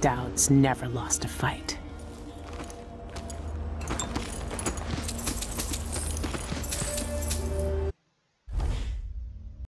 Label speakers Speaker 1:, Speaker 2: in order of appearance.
Speaker 1: doubts never lost a fight.